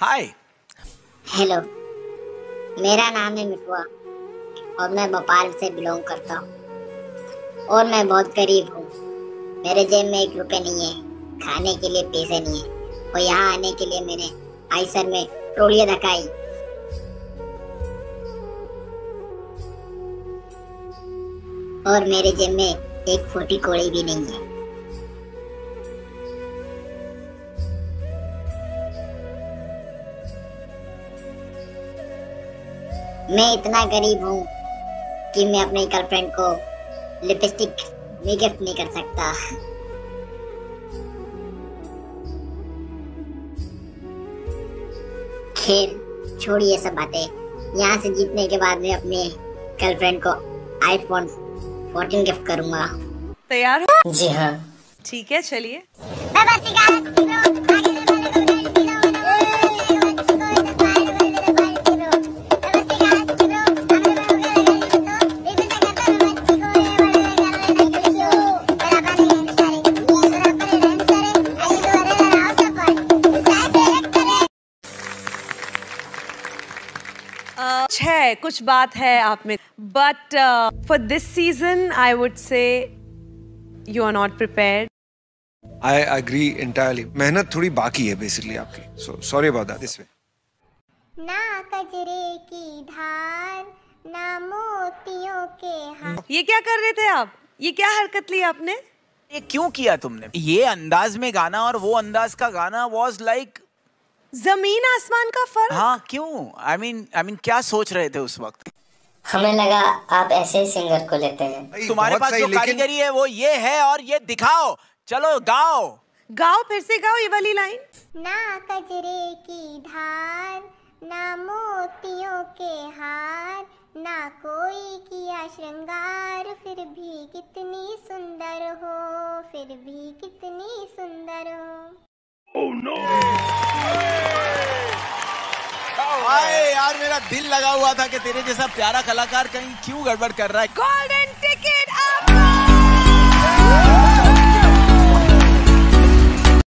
Hi hello मेरा नाम है मिठुआ और मैं भोपाल से बिलोंग करता हूँ। और मैं बहुत गरीब हूँ। मेरे जेब में एक रुपए नहीं है। खाने के लिए पैसे नहीं है। और यहाँ आने के लिए मैंने आईसर में ट्रोलियाँ धकाई और मेरे जेब में एक फूटी कोड़ी भी नहीं है। मैं इतना गरीब हूँ कि मैं अपनी गर्लफ्रेंड को लिपस्टिक भी गिफ्ट नहीं कर सकता। खैर छोड़िए सब बातें। यहाँ से जीतने के बाद मैं अपने गर्लफ्रेंड को आईफोन 14 गिफ्ट करूँगा। तैयार हो? जी हाँ। ठीक है चलिए। कुछ है कुछ बात है आप में। But for this season I would say you are not prepared I agree entirely मेहनत थोड़ी बाकी है बेसिकली आपकी। So sorry about that this way ना कजरे की धार ना मोतियों के हार ये क्या कर रहे थे आप? ये क्या हरकत ली आपने? ये क्यों किया तुमने? ये अंदाज में गाना और वो अंदाज का गाना वाज लाइक ज़मीन आसमान का फ़र्क? हाँ क्यों? आई मीन आई मीन क्या सोच रहे थे उस वक्त? हमें लगा आप ऐसे ही सिंगर को लेते हैं। तुम्हारे पास जो कारीगरी है वो ये है और ये दिखाओ। चलो गाओ। गाओ फिर से गाओ ये वाली लाइन। ना कजरे की धार ना मोतियों के हार ना कोई किया श्रृंगार फिर भी कितनी सुंदर हो फिर भी कितनी सुंदर हो। आए यार मेरा दिल लगा हुआ था कि तेरे जैसा प्यारा कलाकार कहीं क्यों गड़बड़ कर रहा है। गोल्डन टिकट आप